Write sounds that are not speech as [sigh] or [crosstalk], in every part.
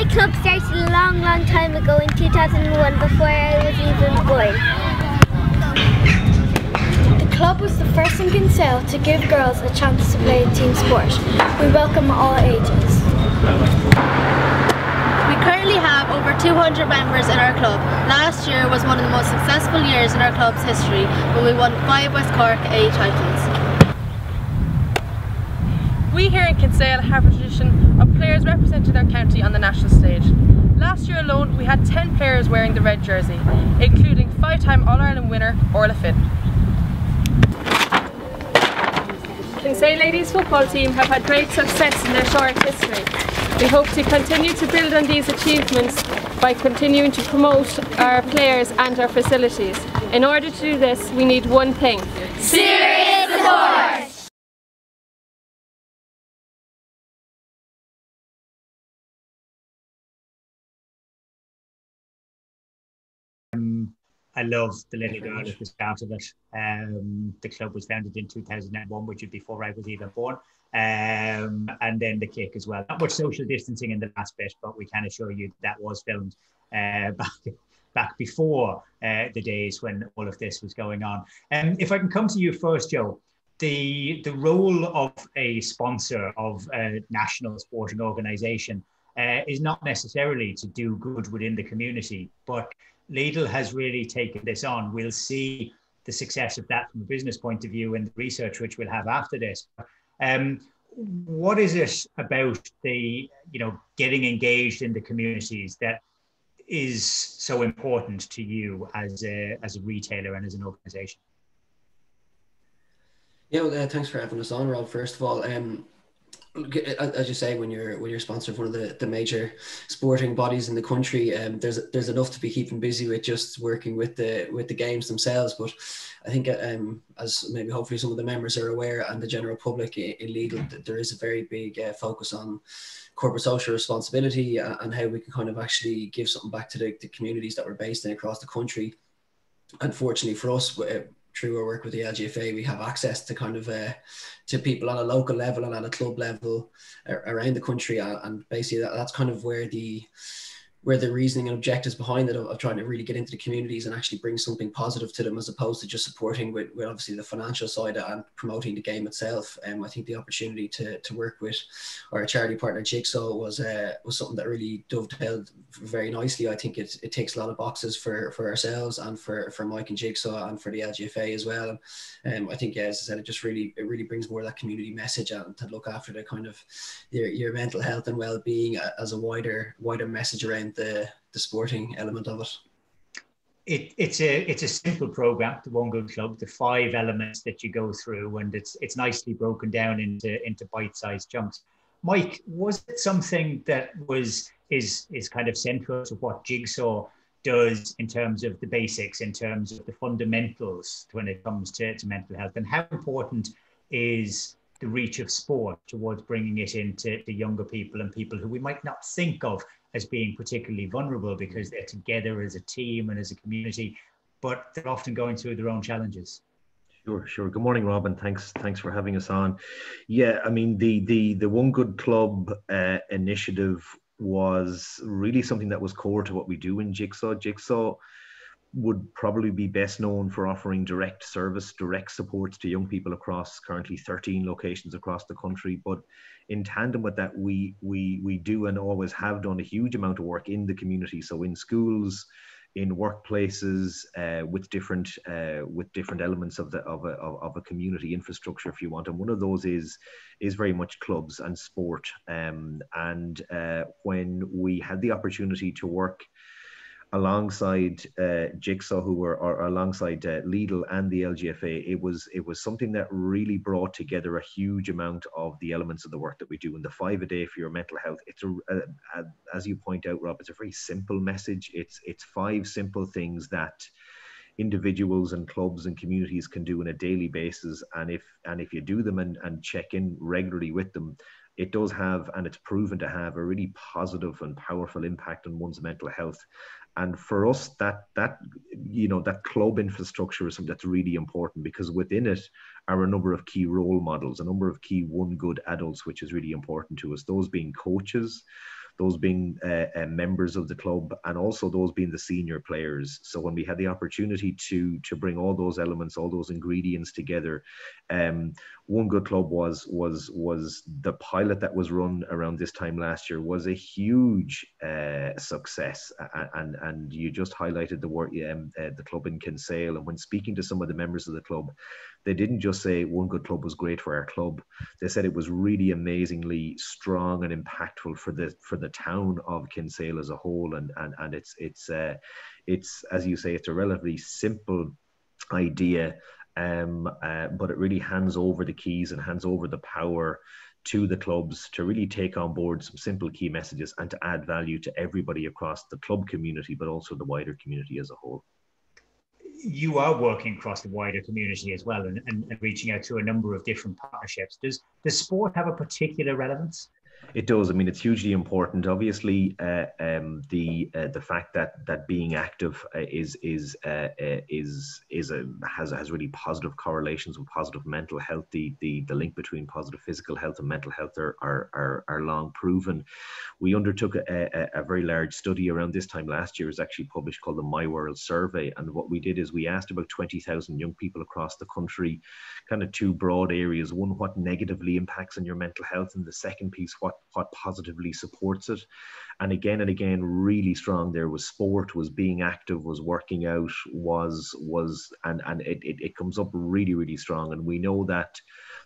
My club started a long, long time ago in 2001 before I was even born. The club was the first in Kinsale to give girls a chance to play in team sport. We welcome all ages. We currently have over 200 members in our club. Last year was one of the most successful years in our club's history when we won five West Cork A titles. We here in Kinsale have a tradition of players representing their county on the national stage. Last year alone we had 10 players wearing the red jersey, including five-time All-Ireland winner Orla Finn. Kinsale ladies football team have had great success in their short history. We hope to continue to build on these achievements by continuing to promote our players and our facilities. In order to do this we need one thing. Serious support! I love the little girl at the start of it. Um, the club was founded in 2001, which was before I was even born. Um, and then the kick as well. Not much social distancing in the last bit, but we can assure you that was filmed uh, [laughs] back back before uh, the days when all of this was going on. And um, if I can come to you first, Joe, the the role of a sponsor of a national sporting organisation uh, is not necessarily to do good within the community, but Lidl has really taken this on. We'll see the success of that from a business point of view and the research which we'll have after this. Um, what is it about the you know getting engaged in the communities that is so important to you as a as a retailer and as an organization? Yeah, well, uh, thanks for having us on, Rob. First of all, um, as you say, when you're when you're sponsored one of the, the major sporting bodies in the country, um, there's there's enough to be keeping busy with just working with the with the games themselves. But I think, um, as maybe hopefully some of the members are aware, and the general public in, in Lidl, there is a very big uh, focus on corporate social responsibility and how we can kind of actually give something back to the, the communities that we're based in across the country. Unfortunately for us, through our work with the LGFA, we have access to kind of uh, to people on a local level and at a club level around the country, and basically that, that's kind of where the where the reasoning and objectives behind it of, of, trying to really get into the communities and actually bring something positive to them as opposed to just supporting with, with obviously the financial side and promoting the game itself. And um, I think the opportunity to, to work with our charity partner Jigsaw was uh, was something that really dovetailed very nicely. I think it, it takes a lot of boxes for, for ourselves and for, for Mike and Jigsaw and for the LGFA as well. And um, I think, yeah, as I said, it just really it really brings more of that community message and to look after the kind of your, your mental health and well being as a wider wider message around the the sporting element of it. It, it's a it's a simple program, the One Good Club, the five elements that you go through, and it's it's nicely broken down into into bite-sized chunks. Mike, was it something that was is is kind of central to what Jigsaw does in terms of the basics, in terms of the fundamentals when it comes to, to mental health, and how important is the reach of sport towards bringing it into the younger people and people who we might not think of as being particularly vulnerable because they're together as a team and as a community, but they're often going through their own challenges. Sure, sure. Good morning, Robin. Thanks, thanks for having us on. Yeah, I mean the the the One Good Club uh, initiative was really something that was core to what we do in Jigsaw. Jigsaw would probably be best known for offering direct service, direct supports to young people across currently 13 locations across the country. But in tandem with that, we we we do and always have done a huge amount of work in the community. So in schools, in workplaces, uh, with different uh, with different elements of the of a of a community infrastructure, if you want. And one of those is is very much clubs and sport. Um, and uh, when we had the opportunity to work alongside uh, Jigsaw, who were or alongside uh, Lidl and the LGFA, it was it was something that really brought together a huge amount of the elements of the work that we do in the five a day for your mental health. It's a, a, a as you point out, Rob, it's a very simple message. It's it's five simple things that individuals and clubs and communities can do on a daily basis and if and if you do them and, and check in regularly with them it does have and it's proven to have a really positive and powerful impact on one's mental health and for us that that you know that club infrastructure is something that's really important because within it are a number of key role models a number of key one good adults which is really important to us those being coaches those being uh, uh, members of the club, and also those being the senior players. So when we had the opportunity to to bring all those elements, all those ingredients together, um, one good club was was was the pilot that was run around this time last year was a huge uh, success, and and you just highlighted the word um, uh, the club in Kinsale, and when speaking to some of the members of the club, they didn't just say one good club was great for our club. They said it was really amazingly strong and impactful for the for the town of Kinsale as a whole, and and and it's it's uh, it's as you say, it's a relatively simple idea um, uh, but it really hands over the keys and hands over the power to the clubs to really take on board some simple key messages and to add value to everybody across the club community, but also the wider community as a whole. You are working across the wider community as well and, and, and reaching out to a number of different partnerships. Does, does sport have a particular relevance? It does. I mean, it's hugely important. Obviously, uh, um, the uh, the fact that that being active uh, is is uh, uh, is is a has has really positive correlations with positive mental health. The the, the link between positive physical health and mental health are are are, are long proven. We undertook a, a, a, very large study around this time last year. It was actually published called the My World Survey, and what we did is we asked about twenty thousand young people across the country, kind of two broad areas. One, what negatively impacts on your mental health, and the second piece, what what positively supports it. And again and again really strong there was sport was being active was working out was was and and it, it, it comes up really really strong. And we know that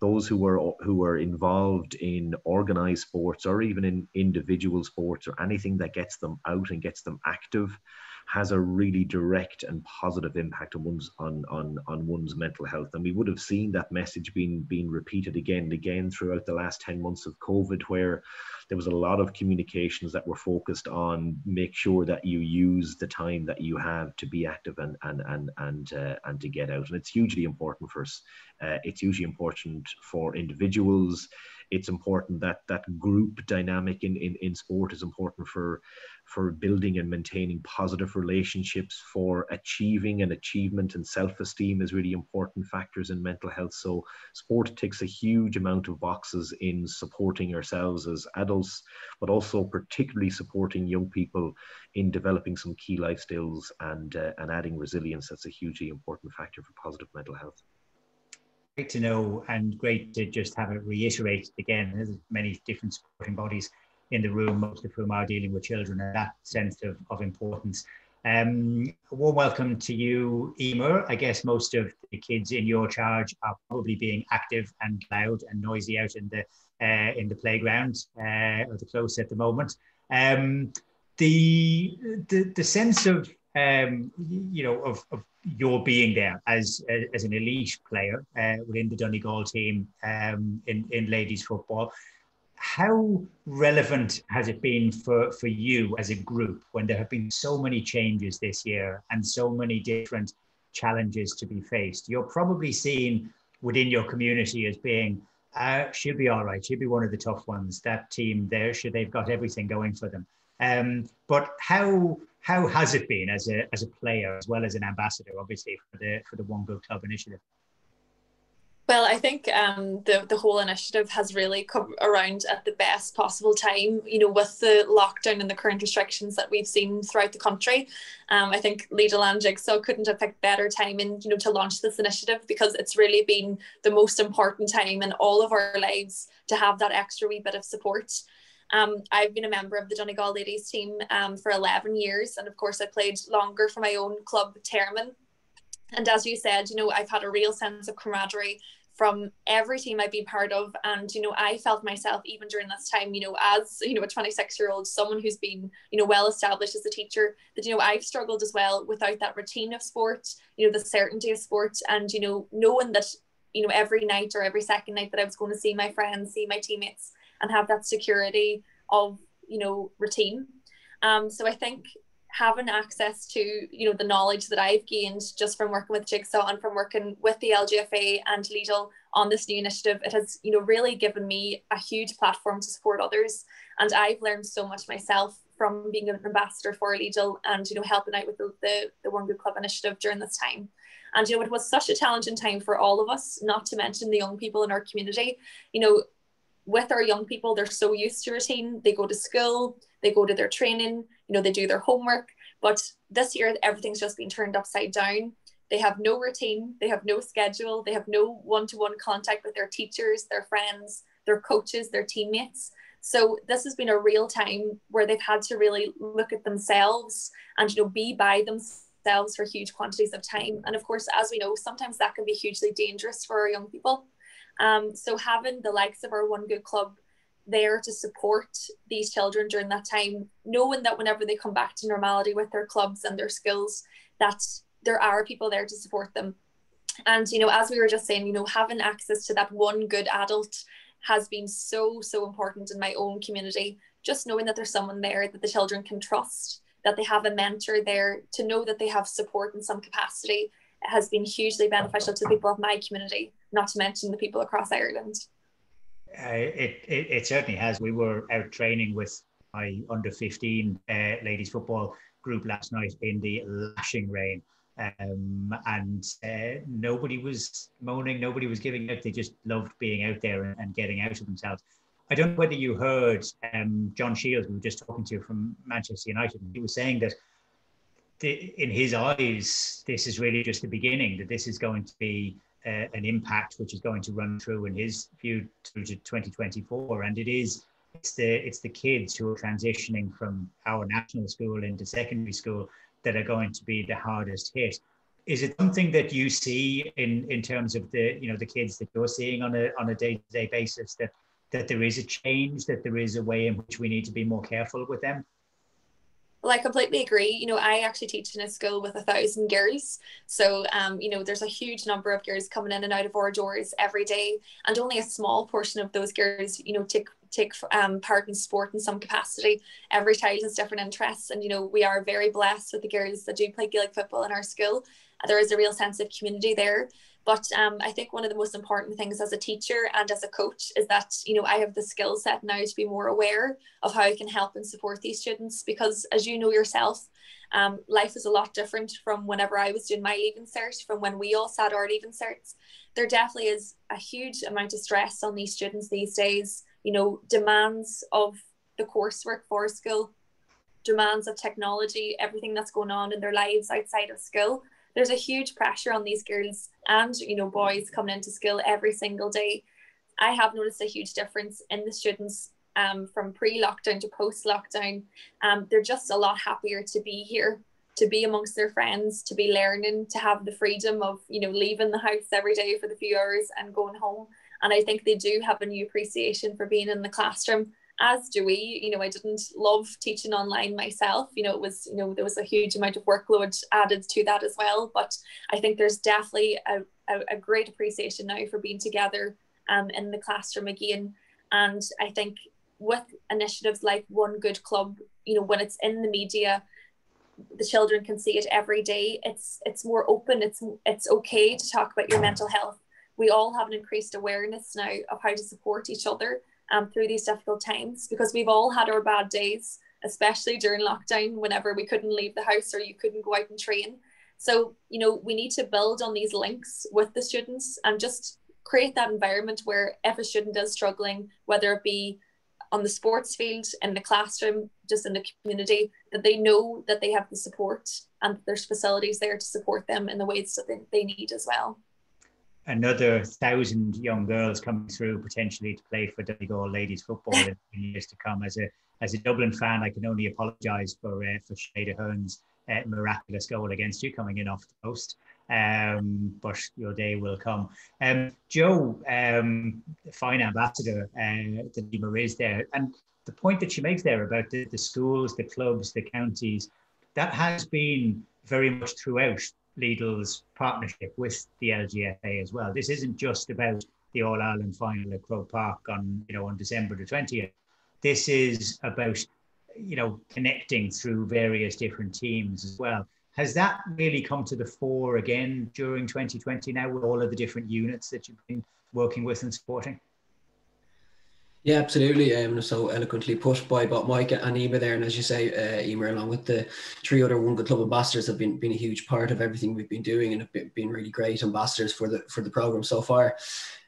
those who were who were involved in organized sports or even in individual sports or anything that gets them out and gets them active has a really direct and positive impact on one's on, on, on one's mental health. And we would have seen that message being being repeated again and again throughout the last 10 months of COVID, where there was a lot of communications that were focused on make sure that you use the time that you have to be active and and and and uh, and to get out. And it's hugely important for us. Uh, it's hugely important for individuals it's important that that group dynamic in, in, in sport is important for for building and maintaining positive relationships, for achieving and achievement and self esteem is really important factors in mental health. So, sport ticks a huge amount of boxes in supporting ourselves as adults, but also particularly supporting young people in developing some key life skills and, uh, and adding resilience. That's a hugely important factor for positive mental health great to know and great to just have it reiterated again. There's many different sporting bodies in the room, most of whom are dealing with children, and that sense of, of importance. Um, a warm welcome to you, Emer. I guess most of the kids in your charge are probably being active and loud and noisy out in the uh, in the playground uh, or the close at the moment. Um, the, the the sense of um, you know of, of your being there as as an elite player uh, within the Donegal team um, in in ladies football how relevant has it been for, for you as a group when there have been so many changes this year and so many different challenges to be faced? You're probably seen within your community as being, uh, she'll be all right. She'll be one of the tough ones. That team there, should they've got everything going for them. Um, but how how has it been as a as a player as well as an ambassador, obviously for the for the One Good Club initiative? Well, I think um, the the whole initiative has really come around at the best possible time. You know, with the lockdown and the current restrictions that we've seen throughout the country, um, I think Lidl and Jigsaw couldn't have picked better timing, you know, to launch this initiative because it's really been the most important time in all of our lives to have that extra wee bit of support. Um, I've been a member of the Donegal ladies team um, for 11 years, and of course, I played longer for my own club, Termon. And as you said, you know, I've had a real sense of camaraderie from every team I've been part of. And, you know, I felt myself even during this time, you know, as, you know, a 26 year old, someone who's been, you know, well established as a teacher, that, you know, I've struggled as well without that routine of sport, you know, the certainty of sport and, you know, knowing that, you know, every night or every second night that I was going to see my friends, see my teammates and have that security of, you know, routine. Um, so I think having access to you know the knowledge that I've gained just from working with Jigsaw and from working with the LGFA and Lidl on this new initiative, it has you know really given me a huge platform to support others, and I've learned so much myself from being an ambassador for Lidl and you know helping out with the, the, the One Good Club initiative during this time. And you know it was such a challenging time for all of us, not to mention the young people in our community. You know with our young people, they're so used to routine. They go to school, they go to their training, you know, they do their homework. But this year, everything's just been turned upside down. They have no routine, they have no schedule, they have no one to one contact with their teachers, their friends, their coaches, their teammates. So this has been a real time where they've had to really look at themselves and you know be by themselves for huge quantities of time. And of course, as we know, sometimes that can be hugely dangerous for our young people. Um, so having the likes of our One Good Club there to support these children during that time, knowing that whenever they come back to normality with their clubs and their skills, that there are people there to support them. And you know, as we were just saying, you know, having access to that one good adult has been so so important in my own community. Just knowing that there's someone there that the children can trust, that they have a mentor there, to know that they have support in some capacity has been hugely beneficial to the people of my community, not to mention the people across Ireland. Uh, it, it, it certainly has. We were out training with my under 15 uh, ladies football group last night in the lashing rain. Um, and uh, nobody was moaning, nobody was giving out. They just loved being out there and, and getting out of themselves. I don't know whether you heard um, John Shiels, we were just talking to from Manchester United. He was saying that the, in his eyes, this is really just the beginning, that this is going to be an impact which is going to run through, in his view, through to 2024. And it is it's the it's the kids who are transitioning from our national school into secondary school that are going to be the hardest hit. Is it something that you see in in terms of the you know the kids that you're seeing on a on a day to day basis that that there is a change, that there is a way in which we need to be more careful with them? Well, I completely agree. You know, I actually teach in a school with a thousand girls. So, um, you know, there's a huge number of girls coming in and out of our doors every day. And only a small portion of those girls, you know, take take um, part in sport in some capacity. Every child has different interests. And, you know, we are very blessed with the girls that do play Gaelic football in our school. There is a real sense of community there. But um, I think one of the most important things as a teacher and as a coach is that you know I have the skill set now to be more aware of how I can help and support these students because as you know yourself, um, life is a lot different from whenever I was doing my leaving cert, from when we all sat our leaving certs. There definitely is a huge amount of stress on these students these days. You know, demands of the coursework for school, demands of technology, everything that's going on in their lives outside of school there's a huge pressure on these girls and you know boys coming into school every single day. I have noticed a huge difference in the students um, from pre-lockdown to post-lockdown. Um, they're just a lot happier to be here to be amongst their friends to be learning to have the freedom of you know leaving the house every day for the few hours and going home. And i think they do have a new appreciation for being in the classroom as do we. You know i didn't love teaching online myself. You know it was you know there was a huge amount of workload added to that as well. But i think there's definitely a, a, a great appreciation now for being together um, in the classroom again. And i think with initiatives like one good club you know when it's in the media the children can see it every day. It's it's more open. It's it's okay to talk about your mental health. We all have an increased awareness now of how to support each other um, through these difficult times because we've all had our bad days, especially during lockdown, whenever we couldn't leave the house or you couldn't go out and train. So, you know, we need to build on these links with the students and just create that environment where if a student is struggling, whether it be on the sports field, in the classroom, just in the community, that they know that they have the support and there's facilities there to support them in the ways that they, they need as well another thousand young girls coming through potentially to play for Donegal ladies football in, years to come. As a as a Dublin fan, I can only apologise for uh, for Sinead Aherne's uh, miraculous goal against you coming in off the post. Um, but your day will come. Um, Joe, um, fine ambassador, uh, the Nima is there, and the point that she makes there about the, the schools, the clubs, the counties, that has been very much throughout Lidl's partnership with the LGFA as well. This isn't just about the All Ireland final at Croke Park on you know on December the twentieth. This is about you know connecting through various different teams as well. Has that really come to the fore again during 2020 now with all of the different units that you've been working with and supporting? Yeah, absolutely. Um, so eloquently put by both Mike and Emer there, and as you say, uh, Emer, along with the three other One Good Club ambassadors, have been been a huge part of everything we've been doing, and have been, been really great ambassadors for the for the program so far.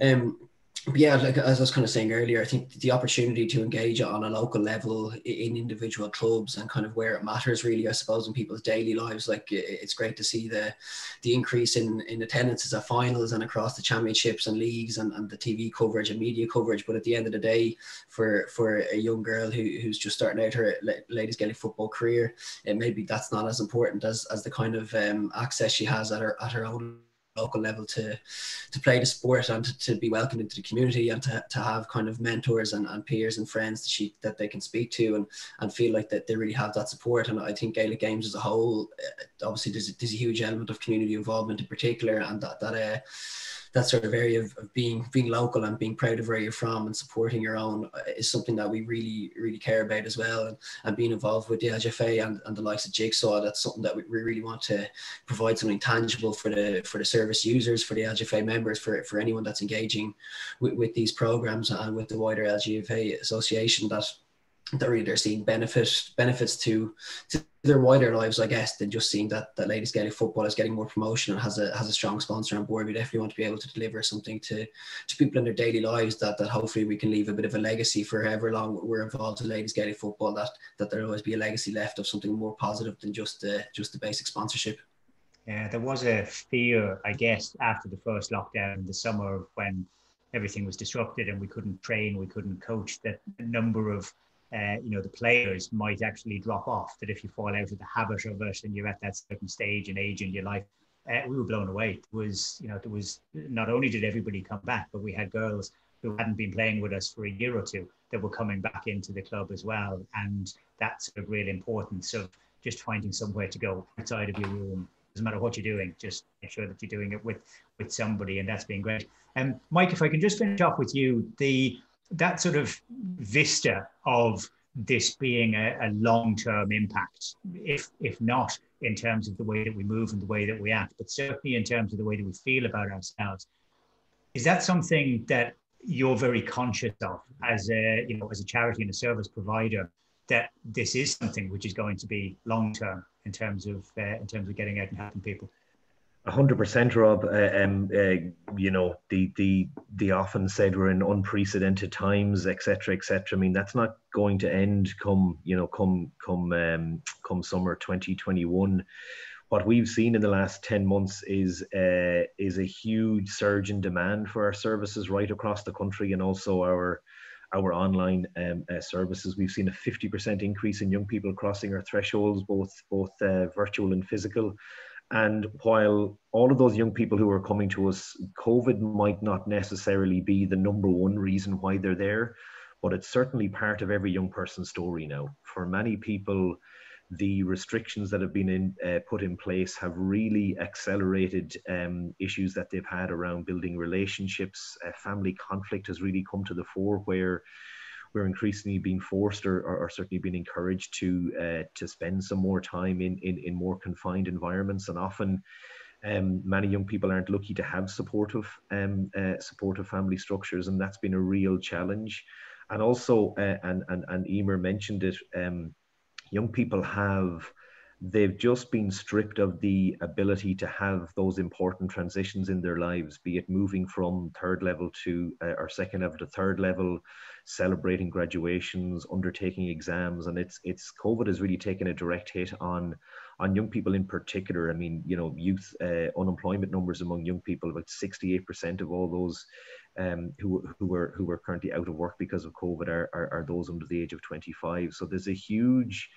Um, yeah, like as I was kind of saying earlier, I think the opportunity to engage on a local level in individual clubs and kind of where it matters really, I suppose, in people's daily lives. Like it's great to see the the increase in in attendances at finals and across the championships and leagues and, and the TV coverage and media coverage. But at the end of the day, for for a young girl who, who's just starting out her ladies Gaelic football career, it maybe that's not as important as as the kind of um, access she has at her at her own local level to to play the sport and to, to be welcomed into the community and to, to have kind of mentors and, and peers and friends that she that they can speak to and and feel like that they really have that support. And I think Gaelic games as a whole uh, obviously there's, there's a huge element of community involvement in particular and that that uh, that sort of area of, of being being local and being proud of where you're from and supporting your own uh, is something that we really really care about as well. And, and being involved with the LGFA and, and the likes of Jigsaw that's something that we really want to provide something tangible for the for the service users for the LGFA members for, for anyone that's engaging with, with these programs and with the wider LGFA association that they're seeing benefit benefits to to their wider lives, I guess, than just seeing that that Ladies Gaelic football is getting more promotion and has a has a strong sponsor on board. We definitely want to be able to deliver something to to people in their daily lives that that hopefully we can leave a bit of a legacy for however long we're involved in Ladies Gaelic football. That that there'll always be a legacy left of something more positive than just the just the basic sponsorship. Yeah, there was a fear, I guess, after the first lockdown in the summer when everything was disrupted and we couldn't train, we couldn't coach. That a number of uh, you know, the players might actually drop off. That if you fall out of the habit of it and you're at that certain stage and age in your life, uh, we were blown away. It was, you know, there was not only did everybody come back, but we had girls who hadn't been playing with us for a year or two that were coming back into the club as well. And that's a real importance of just finding somewhere to go outside of your room. Doesn't matter what you're doing, just make sure that you're doing it with with somebody, and that's been great. And um, Mike, if I can just finish off with you, the that sort of vista of this being a, a long-term impact, if if not in terms of the way that we move and the way that we act, but certainly in terms of the way that we feel about ourselves. Is that something that you're very conscious of as a you know as a charity and a service provider that this is something which is going to be long term in terms of uh, in terms of getting out and helping people? Hundred percent, Rob. Uh, um, uh, you know, the the the often said we're in unprecedented times, etc., etc. I mean, that's not going to end come you know come come um, come summer twenty twenty one. What we've seen in the last ten months is uh, is a huge surge in demand for our services right across the country, and also our our online um, uh, services. We've seen a 50% increase in young people crossing our thresholds, both both uh, virtual and physical. And while all of those young people who are coming to us, COVID might not necessarily be the number one reason why they're there, but it's certainly part of every young person's story now. For many people, the restrictions that have been in, uh, put in place have really accelerated um, issues that they've had around building relationships. Uh, family conflict has really come to the fore, where we're increasingly being forced or, or, or certainly being encouraged to uh, to spend some more time in, in, in more confined environments. And often um, many young people aren't lucky to have supportive um, uh, supportive family structures and that's been a real challenge. And also uh, and, and and Emer mentioned it um, young people have they've just been stripped of the ability to have those important transitions in their lives, be it moving from third level to uh, or second level to third level, celebrating graduations, undertaking exams, and it's it's COVID has really taken a direct hit on on young people in particular. I mean, you know, youth uh, unemployment numbers among young people about sixty eight percent of all those. Um, who who were who were currently out of work because of COVID are, are, are those under the age of 25. So there's a huge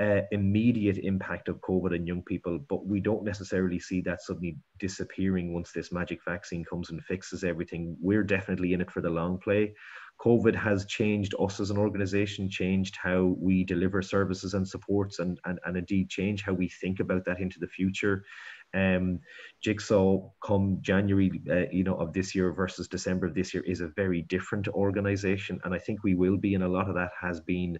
uh, immediate impact of COVID on young people, but we don't necessarily see that suddenly disappearing once this magic vaccine comes and fixes everything. We're definitely in it for the long play. COVID has changed us as an organization, changed how we deliver services and supports, and, and, and indeed change how we think about that into the future. Um, Jigsaw come January, uh, you know, of this year versus December of this year is a very different organization, and I think we will be, and a lot of that has been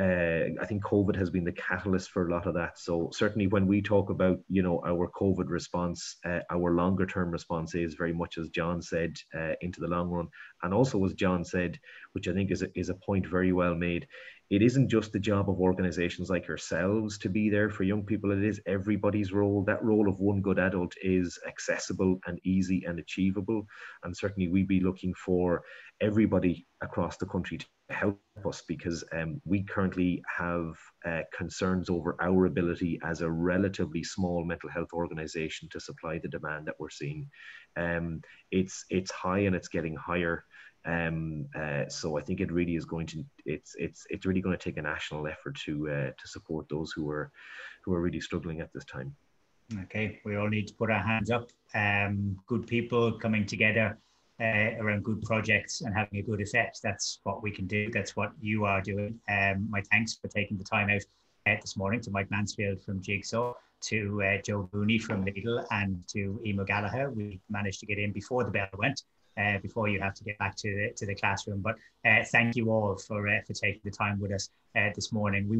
uh, I think COVID has been the catalyst for a lot of that. So certainly when we talk about you know our COVID response, uh, our longer term response is very much as John said uh, into the long run. And also as John said, which I think is a, is a point very well made, it isn't just the job of organizations like yourselves to be there for young people. It is everybody's role. That role of one good adult is accessible and easy and achievable. And certainly we'd be looking for everybody across the country help us because um, we currently have uh, concerns over our ability as a relatively small mental health organization to supply the demand that we're seeing um, it's it's high and it's getting higher um, uh, so I think it really is going to it's it's it's really going to take a national effort to uh, to support those who are who are really struggling at this time. Okay, we all need to put our hands up. Um, good people coming together uh, around good projects and having a good effect. That's what we can do. That's what you are doing. Um, my thanks for taking the time out uh, this morning to Mike Mansfield from Jigsaw, to uh, Joe Booney from Lidl, and to Emer Gallagher. We managed to get in before the bell went uh, before you have to get back to the, to the classroom. But uh, thank you all for, uh, for taking the time with us uh, this morning. We